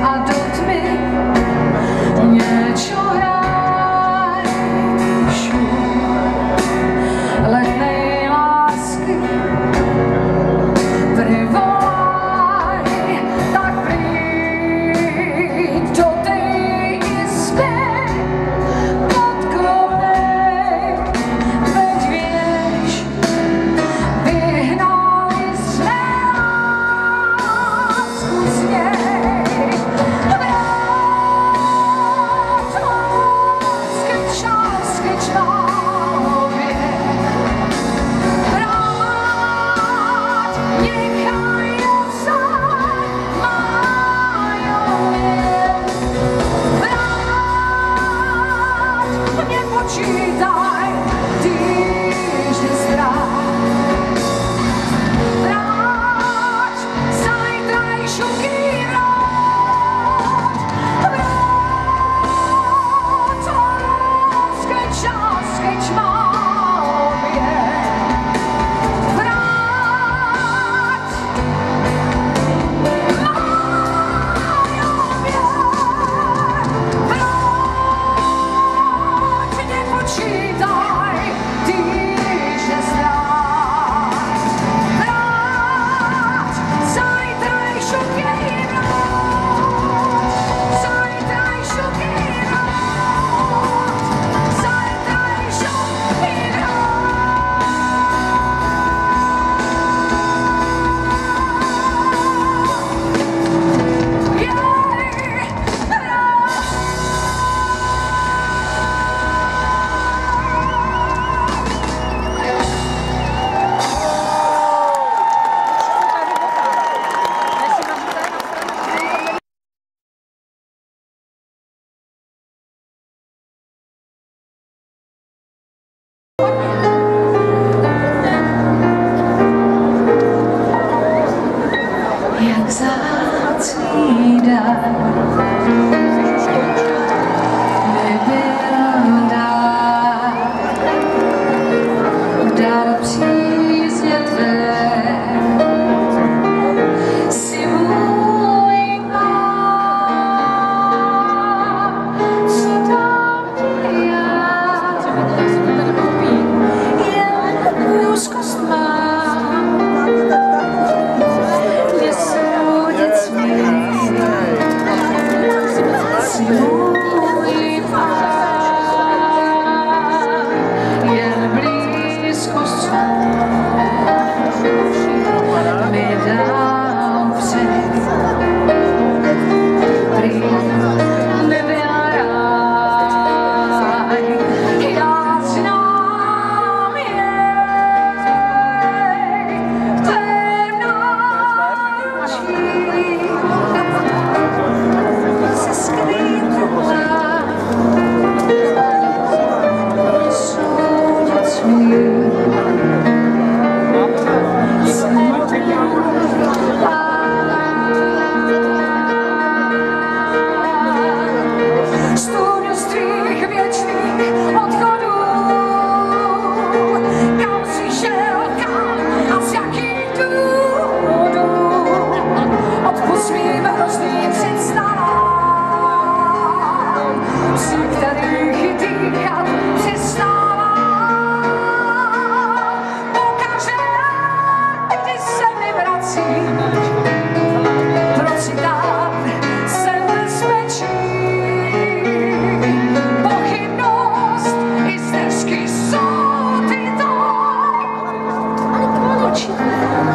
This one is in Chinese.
I don't Gracias. 情。